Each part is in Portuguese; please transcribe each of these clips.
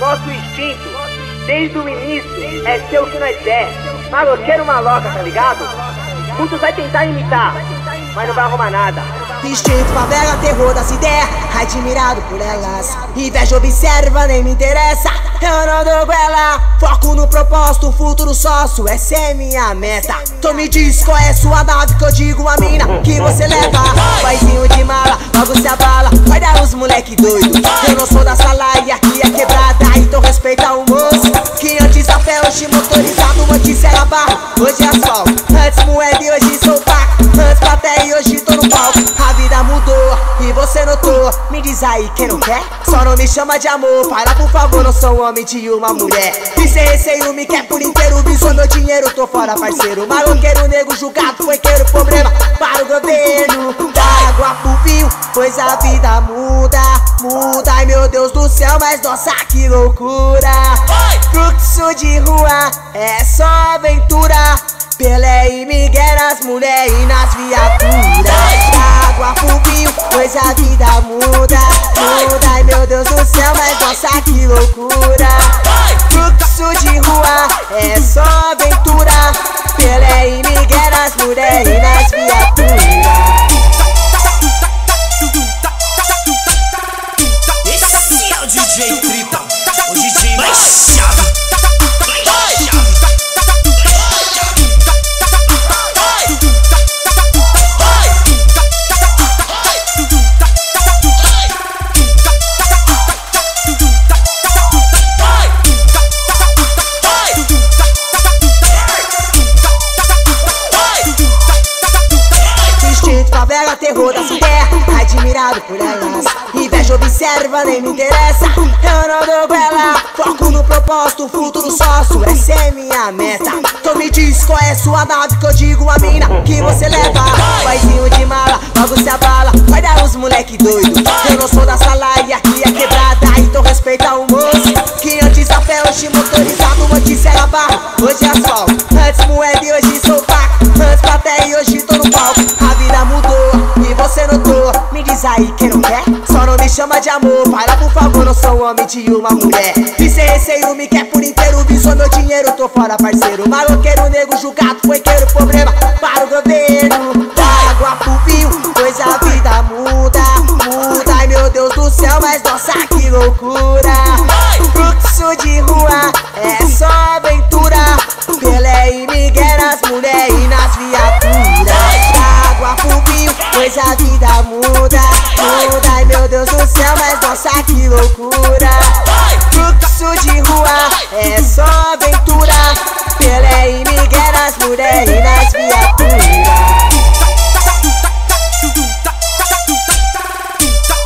Nosso instinto, desde o início, é ser o que nós é. Maloqueiro maloca, tá ligado? Muitos vai tentar imitar, mas não vai arrumar nada. Instinto, favela, terror das ideias Admirado por elas Inveja observa, nem me interessa Eu não dou goela Foco no propósito, futuro sócio Essa é minha meta Então me diz qual é sua nave Que eu digo a mina que você leva Paizinho de mala, logo se abala Vai dar os moleque doido Eu não sou da sala barro, hoje é asfalto Antes moeda e hoje sou paco Antes plateia e hoje tô no palco A vida mudou e você notou. Me diz aí quem não quer? Só não me chama de amor. Para por favor, não sou homem de uma mulher. E sem receio me quer por inteiro. Visou meu dinheiro, tô fora parceiro. Maloqueiro, nego, julgado, foi queiro Problema. Para o governo Da água pro vinho, pois a vida muda Muda, ai meu Deus do céu Mas nossa que loucura. Fluxo de rua, é nas e nas viaturas. Água pro pois a vida muda Muda, ai meu Deus do céu, mas nossa que loucura. Fluxo de rua, é só aventura. Pelé e Miguel nas mulher favela, terror da ideias Admirado por elas. Inveja observa, nem me interessa. Eu não dou bela Foco no propósito, futuro sócio Essa é minha meta. Então me diz qual é sua nave Que eu digo a mina que você leva. Paizinho de mala, logo se abala Vai dar os moleque doido. Eu não sou da sala e aqui é quebrada Então respeita o moço Que antes a pé, hoje motorizado Antes era barro, hoje é asfalto Antes moeda e hoje diz aí quem não quer? Só não me chama de amor. Fala por favor, não sou homem de uma mulher. E sem receio me quer por inteiro. Visou meu dinheiro, tô fora parceiro. Maloqueiro, nego, julgado, foi queiro Problema para o governo. Da água pro vinho, pois a vida muda Muda, ai meu Deus do céu Mas nossa que loucura que loucura. Fluxo de rua é só aventura. Pelé e Miguel nas mulheres e nas viaturas.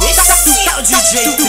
Esse é o DJ